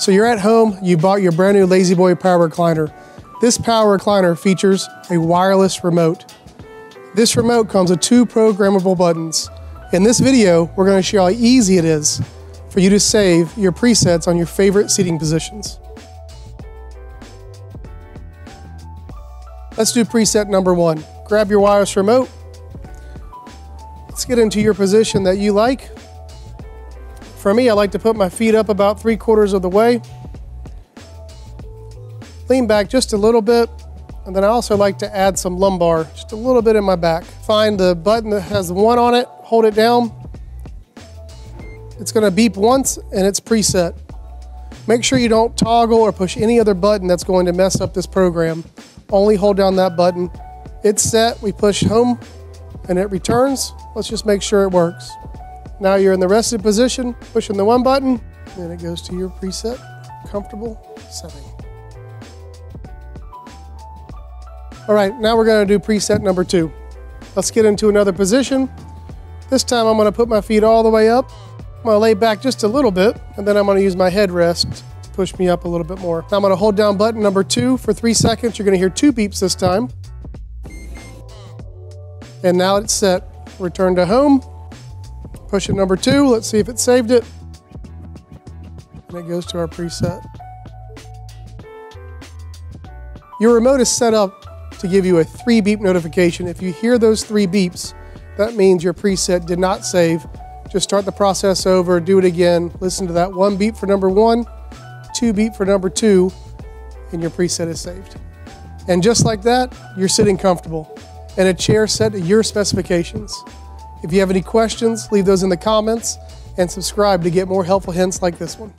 So you're at home, you bought your brand new La-Z-Boy Power Recliner. This Power Recliner features a wireless remote. This remote comes with two programmable buttons. In this video, we're gonna show how easy it is for you to save your presets on your favorite seating positions. Let's do preset number one. Grab your wireless remote. Let's get into your position that you like. For me, I like to put my feet up about three quarters of the way. Lean back just a little bit. And then I also like to add some lumbar, just a little bit in my back. Find the button that has one on it, hold it down. It's gonna beep once and it's preset. Make sure you don't toggle or push any other button that's going to mess up this program. Only hold down that button. It's set, we push home and it returns. Let's just make sure it works. Now you're in the rested position, pushing the one button, and it goes to your preset comfortable setting. All right, now we're gonna do preset number two. Let's get into another position. This time I'm gonna put my feet all the way up. I'm gonna lay back just a little bit, and then I'm gonna use my headrest to push me up a little bit more. Now I'm gonna hold down button number two for three seconds. You're gonna hear two beeps this time. And now it's set. Return to home. Push it number two. Let's see if it saved it. And it goes to our preset. Your remote is set up to give you a three beep notification. If you hear those three beeps, that means your preset did not save. Just start the process over, do it again, listen to that one beep for number one, two beep for number two, and your preset is saved. And just like that, you're sitting comfortable in a chair set to your specifications. If you have any questions, leave those in the comments and subscribe to get more helpful hints like this one.